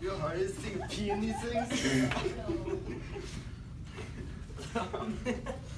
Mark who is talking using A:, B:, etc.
A: Your hardest thing peeing these things?